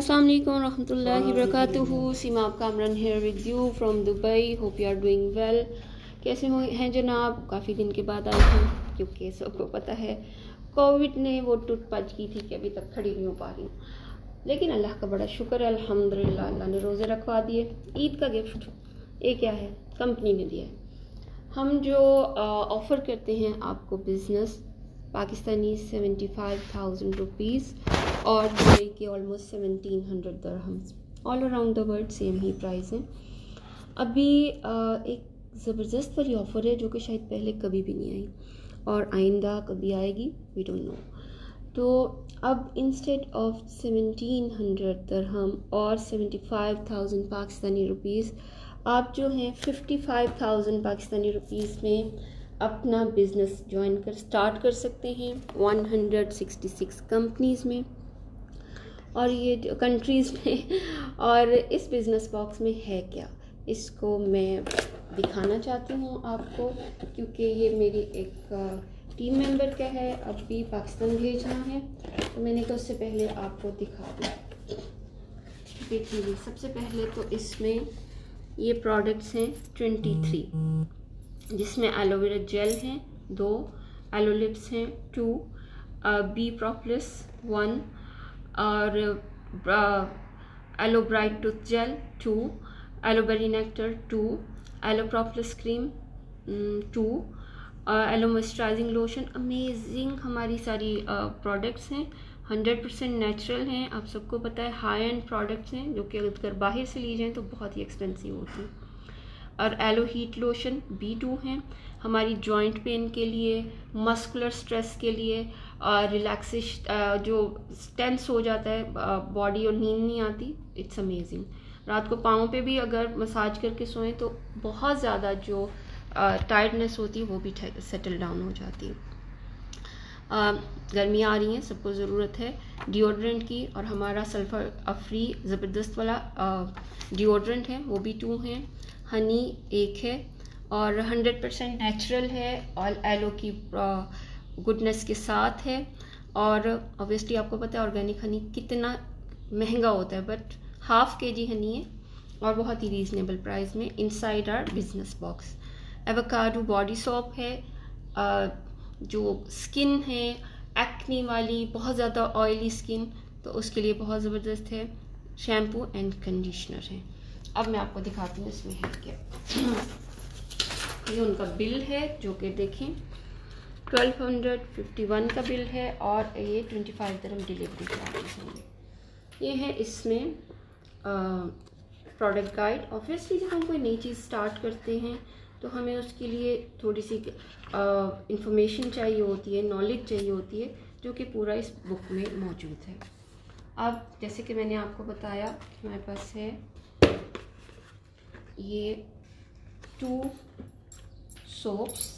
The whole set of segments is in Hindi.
Assalamu alaikum warahmatullahi Seema Kamran here with you from Dubai hope you are doing well कैसे हो हैं जनाब? काफ़ी दिन के बाद आए हैं। क्योंकि सबको पता है? कोविड ने वो टूट पच की थी कि अभी तक खड़ी नहीं हो पा रही हूँ। लेकिन अल्लाह का बड़ा शुक्र है, अल्हम्दुलिल्लाह, अल्लाह ने रोज़े रखवा दिए। ईद का गिफ्ट ये क्या है? कंपनी ने दिया है। हम जो ऑफ़र करते हैं आपको business Pakistani seventy five thousand rupees और दुबई के almost seventeen hundred dirhams all around the world same he price हैं. अभी एक ज़बरदस्त वाली ऑफ़र है जो कि शायद पहले कभी भी नहीं आई और आइंदा कभी आएगी वी डोंट नो तो अब instead of seventeen hundred dirham और seventy five thousand Pakistani rupees आप जो हैं fifty five thousand Pakistani rupees में अपना बिज़नेस ज्वाइन कर स्टार्ट कर सकते हैं one hundred sixty six companies में। और ये कंट्रीज़ में, और इस बिज़नेस बॉक्स में है क्या? इसको मैं दिखाना चाहती हूँ आपको, क्योंकि ये मेरी एक टीम मेंबर का है अब भी पाकिस्तान भेजना है। तो मैंने कहा उससे पहले आपको दिखा दूँ देखिए सबसे पहले तो इसमें ये प्रोडक्ट्स हैं ट्वेंटी थ्री जिसमें एलोवेरा जेल हैं, दो। एलोलिप्स हैं two B pro plus one और aloe bright tooth gel two aloe berry nectar two aloe pro plus cream two aloe moisturising lotion amazing हमारी सारी प्रोडक्ट्स हैं। हंड्रेड परसेंट नेचुरल हैं। आप सबको पता है हाई एंड प्रोडक्ट्स हैं, जो कि अगर बाहर से ली जाएँ तो बहुत ही एक्सपेंसिव होती हैं। और aloe heat lotion B two हैं। हमारी जॉइंट पेन के लिए मस्कुलर स्ट्रेस के लिए रिलैक्सेश जो टेंस हो जाता है बॉडी और नींद नहीं आती इट्स अमेजिंग रात को पाँव पे भी अगर मसाज करके सोएँ तो बहुत ज़्यादा जो टायर्डनेस होती है, वो भी सेटल डाउन हो जाती है। गर्मियाँ आ रही हैं, सबको ज़रूरत है डिओड्रेंट की, और हमारा सल्फ़र अफ्री ज़बरदस्त वाला डिओड्रेंट है, वो भी टू हैं। हनी एक है, और हंड्रेड परसेंट नेचुरल है और एलो की गुडनेस के साथ है। और ऑब्वियसली आपको पता है ऑर्गेनिक हनी कितना महँगा होता है बट हाफ़ के जी हनी है और बहुत ही रीज़नेबल प्राइस में inside our business box avocado body soap है जो स्किन है एक्नी वाली, बहुत ज़्यादा ऑयली स्किन तो उसके लिए बहुत ज़बरदस्त है। शैम्पू एंड कंडीशनर है। अब मैं आपको दिखाती हूँ इसमें है क्या। ये उनका बिल है, जो कि देखें। ट्वेल्व हंड्रेड फिफ्टी वन का बिल है और ये twenty five dirham delivery charges होंगे ये है इसमें प्रोडक्ट गाइड ऑब्वियसली जब हम कोई नई चीज़ स्टार्ट करते हैं तो हमें उसके लिए थोड़ी सी इंफॉर्मेशन चाहिए होती है नॉलेज चाहिए होती है, जो कि पूरा इस बुक में मौजूद है। अब, जैसे कि मैंने आपको बताया हमारे पास है, ये टू सोप्स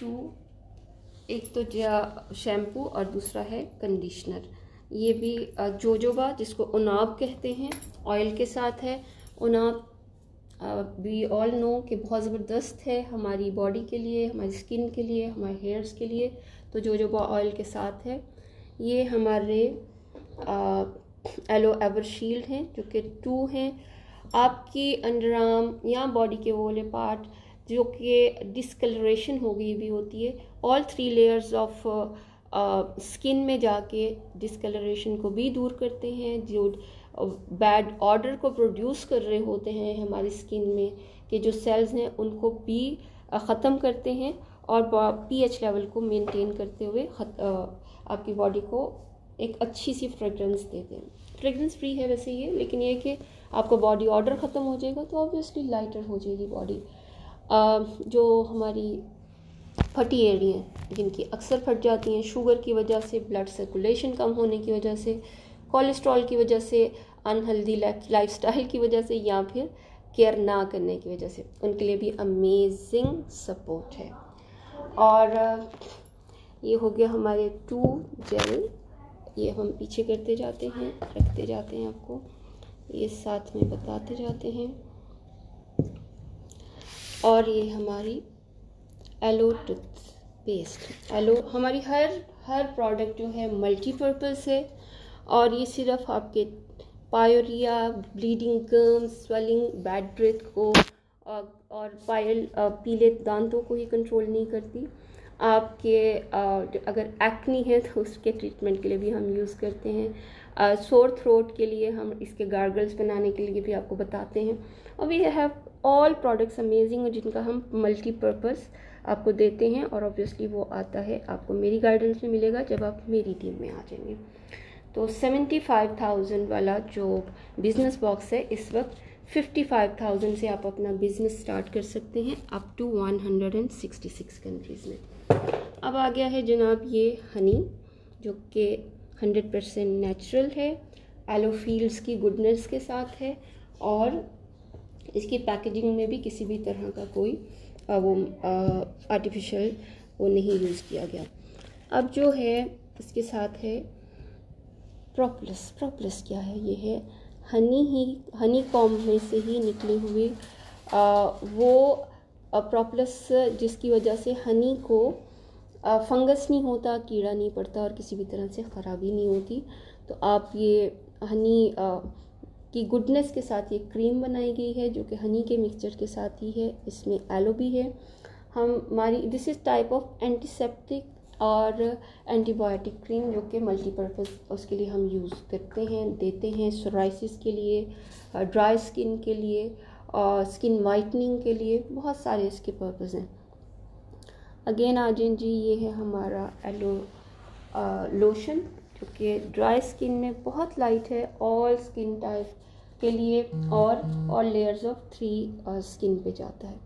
टू एक तो शैम्पू और दूसरा है कंडीशनर ये भी जोजोबा जिसको उनाब कहते हैं ऑयल के साथ है। उनाब वी ऑल नो कि बहुत ज़बरदस्त है हमारी बॉडी के लिए, हमारी स्किन के लिए, हमारे हेयर्स के लिए। तो जोजोबा ऑयल के साथ है। ये हमारे एलो एवर शील्ड हैं, जो कि टू हैं। आपकी अंडर आर्म या बॉडी के वोले पार्ट जो कि डिसकलरेशन हो गई भी होती है। All three layers of skin में जाके डिसकलरेशन को भी दूर करते हैं। जो बैड ऑर्डर को प्रोड्यूस कर रहे होते हैं हमारी स्किन में कि जो सेल्स हैं उनको भी ख़त्म करते हैं और पीएच लेवल को मेंटेन करते हुए आपकी बॉडी को एक अच्छी सी फ्रेगरेंस देते हैं। फ्रेगरेंस फ्री है वैसे ये, लेकिन ये कि आपका बॉडी ऑर्डर ख़त्म हो जाएगा तो ऑब्वियसली लाइटर हो जाएगी बॉडी जो हमारी फटी एरिया जिनकी अक्सर फट जाती हैं, शुगर की वजह से, ब्लड सर्कुलेशन कम होने की वजह से, कोलेस्ट्रॉल की वजह से, अनहेल्दी लाइफस्टाइल की वजह से, या फिर केयर ना करने की वजह से। उनके लिए भी अमेजिंग सपोर्ट है। और, ये हो गया हमारे टू जेल ये हम पीछे करते जाते हैं, रखते जाते हैं आपको। ये साथ में बताते जाते हैं। और ये हमारी एलो टूथ पेस्ट एलो हमारी हर हर प्रोडक्ट जो है मल्टीपर्पज़ है और ये सिर्फ़ आपके pyorrhoea bleeding gums swelling bad breath को और, और पायल पीले दांतों को ही कंट्रोल नहीं करती। आपके अगर एक्नी है तो उसके ट्रीटमेंट के लिए भी हम यूज़ करते हैं। सोर थ्रोट के लिए हम इसके गार्गल्स बनाने के लिए भी आपको बताते हैं। और we have all products amazing जिनका हम मल्टीपर्पज़ आपको देते हैं और ऑब्वियसली वो आता है, आपको मेरी गाइडेंस में मिलेगा जब आप मेरी टीम में आ जाएँगे। तो सेवेंटी फाइव थाउज़ेंड वाला जो बिज़नेस बॉक्स है, इस वक्त फिफ्टी फाइव थाउज़ेंड से आप अपना बिज़नेस स्टार्ट कर सकते हैं up to one hundred and sixty six countries में। अब आ गया है जनाब ये हनी जो कि हंड्रेड परसेंट नेचुरल है एलोफील्स की गुडनेस के साथ है और इसकी पैकेजिंग में भी किसी भी तरह का कोई आ, वो आर्टिफिशियल वो नहीं यूज़ किया गया। अब जो है इसके साथ है प्रोपलस प्रोपलस क्या है? ये है हनी ही हनी कॉम में से ही निकली हुई आ, वो प्रोपलस जिसकी वजह से हनी को आ, फंगस नहीं होता कीड़ा नहीं पड़ता और किसी भी तरह से ख़राबी नहीं होती। तो आप ये हनी की गुडनेस के साथ ये क्रीम बनाई गई है, जो कि हनी के मिक्सचर के साथ ही है, इसमें एलो भी है। हम हमारी this is type of antiseptic और एंटीबायोटिक क्रीम जो कि मल्टीपर्पज़ उसके लिए हम यूज़ करते हैं, देते हैं सोराइसिस के लिए ड्राई स्किन के लिए, और स्किन वाइटनिंग के लिए, बहुत सारे इसके पर्पज़ हैं। अगेन आजिन जी, ये है हमारा एलो लोशन जो कि ड्राई स्किन में बहुत लाइट है ऑल स्किन टाइप के लिए और all layers of three skin पे जाता है।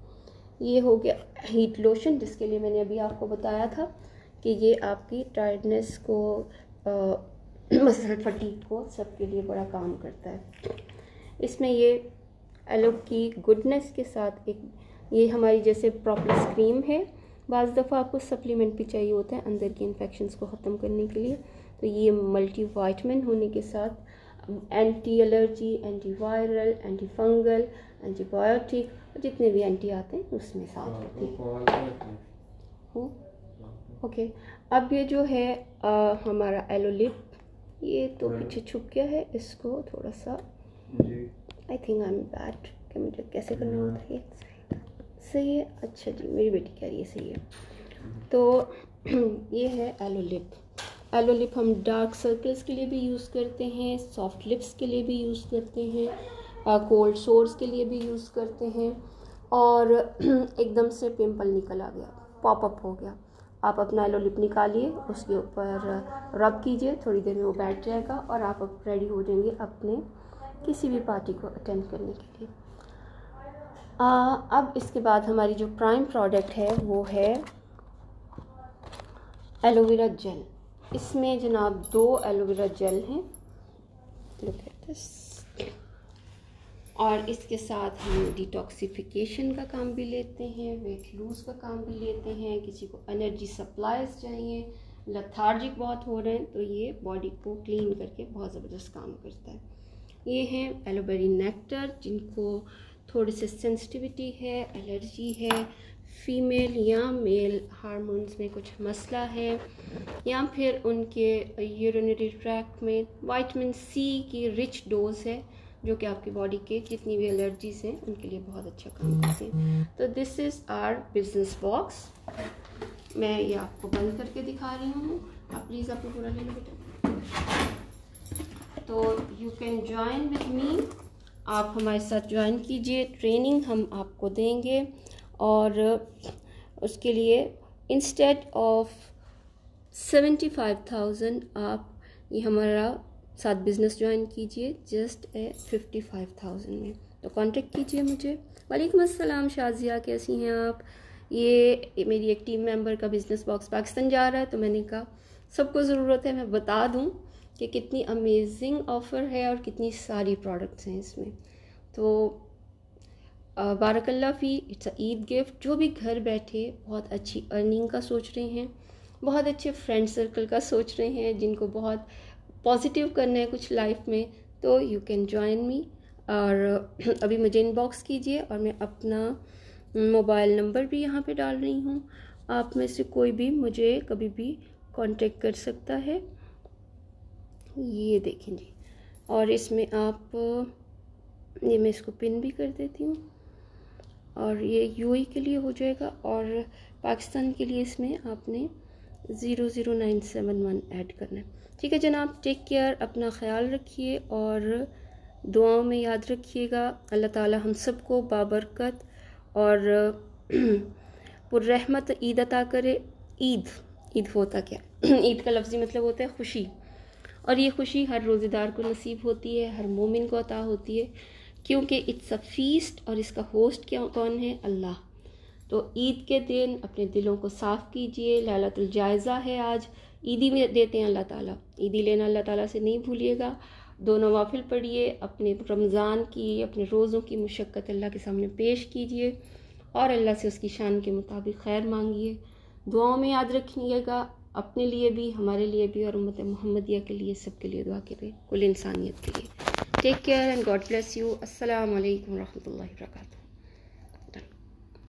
ये हो गया हीट लोशन जिसके लिए मैंने अभी आपको बताया था कि ये आपकी टायर्डनेस को मसल फटीक को सबके लिए बड़ा काम करता है। इसमें ये एलो की गुडनेस के साथ एक, ये हमारी जैसे प्रॉपर क्रीम है। बज़ दफ़ा आपको सप्लीमेंट भी चाहिए होता है अंदर की इन्फेक्शंस को ख़त्म करने के लिए। तो ये मल्टी वाइटमिन होने के साथ anti allergy anti viral anti fungal antibiotic जितने भी एंटी आते हैं उसमें साथ हाँ, होते हैं। ओके अब ये जो है आ, हमारा एलोलिप ये तो हाँ। पीछे छुप गया है इसको थोड़ा सा I think I am bad कि मुझे कैसे करना हाँ। होता है सही है? अच्छा जी मेरी बेटी कह रही है सही है। तो ये है एलोलिप एलो लिप हम डार्क सर्कल्स के लिए भी यूज़ करते हैं सॉफ्ट लिप्स के लिए भी यूज़ करते हैं कोल्ड सोर्स के लिए भी यूज़ करते हैं और एकदम से पिंपल निकल आ गया पॉपअप हो गया। आप अपना एलो लिप निकालिए उसके ऊपर रब कीजिए थोड़ी देर में वो बैठ जाएगा और आप अब रेडी हो जाएँगे अपने किसी भी पार्टी को अटेंड करने के लिए। आ, अब इसके बाद हमारी जो प्राइम प्रोडक्ट है वो है एलोवेरा जेल। इसमें जनाब दो एलोवेरा जेल हैं। और इसके साथ हम डिटॉक्सिफिकेशन का काम भी लेते हैं वेट लूज़ का काम भी लेते हैं। किसी को एनर्जी सप्लाईज चाहिए। लथार्जिक बहुत हो रहे हैं तो ये बॉडी को क्लीन करके बहुत ज़बरदस्त काम करता है। ये हैं एलोवेरी नेक्टर जिनको थोड़ी सी सेंसिटिविटी है एलर्जी है। फीमेल या मेल हार्मोन्स में कुछ मसला है, या फिर उनके यूरिनरी ट्रैक में वाइटमिन सी की रिच डोज है, जो कि आपकी बॉडी के जितनी भी एलर्जीज हैं, उनके लिए बहुत अच्छा काम करते हैं। तो this is our business box मैं ये आपको बंद करके दिखा रही हूँ। आप प्लीज़ आपको पूरा ले लो बेटा। तो you can join with me आप हमारे साथ ज्वाइन कीजिए। ट्रेनिंग हम आपको देंगे। और उसके लिए instead of seventy five thousand आप ये हमारा साथ बिज़नेस ज्वाइन कीजिए just a fifty five thousand में। तो कांटेक्ट कीजिए मुझे। वालेकुम अस्सलाम, शाजिया, कैसी हैं आप? ये मेरी एक टीम मेंबर का बिज़नेस बॉक्स पाकिस्तान जा रहा है तो मैंने कहा, सबको ज़रूरत है, मैं बता दूँ कि कितनी अमेजिंग ऑफ़र है और कितनी सारी प्रोडक्ट्स हैं इसमें। तो बारकल्ला फ़ी इट्स अ ईद गिफ्ट जो भी घर बैठे बहुत अच्छी अर्निंग का सोच रहे हैं, बहुत अच्छे फ्रेंड सर्कल का सोच रहे हैं, जिनको बहुत पॉजिटिव करना है कुछ लाइफ में तो यू कैन ज्वाइन मी और अभी मुझे इनबॉक्स कीजिए और मैं अपना मोबाइल नंबर भी यहाँ पे डाल रही हूँ। आप में से कोई भी मुझे कभी भी कांटेक्ट कर सकता है। ये देखें जी। और इसमें आप, ये मैं इसको पिन भी कर देती हूँ। और ये यूएई के लिए हो जाएगा और पाकिस्तान के लिए इसमें आपने zero zero nine seven one add करना है। ठीक है जनाब टेक केयर अपना ख्याल रखिए और दुआओं में याद रखिएगा। अल्लाह ताला हम सबको बाबरकत और पुरहमत ईद अता करे। ईद ईद होता क्या? ईद का लफ्ज़ी मतलब होता है खुशी। और ये खुशी हर रोज़ेदार को नसीब होती है, हर मोमिन को अता होती है। क्योंकि इट्स अ फीस्ट और इसका होस्ट क्या, कौन है? अल्लाह। तो ईद के दिन अपने दिलों को साफ़ कीजिए, लालतुल जायज़ा है आज। ईदी में देते हैं अल्लाह ताला। ईदी लेना अल्लाह ताला से नहीं भूलिएगा। दो नवाफिल पढ़िए, अपने रमज़ान की, अपने रोज़ों की मशक्क़त अल्लाह के सामने पेश कीजिए और अल्लाह से उसकी शान के मुताबिक खैर मांगिए। दुआओं में याद रखिएगा, अपने लिए भी, हमारे लिए भी और उम्मत मोहम्मदिया के लिए सब के लिए दुआ करें कुल इंसानियत के लिए। Take care and God bless you. Assalamu alaikum warahmatullahi wabarakatuh.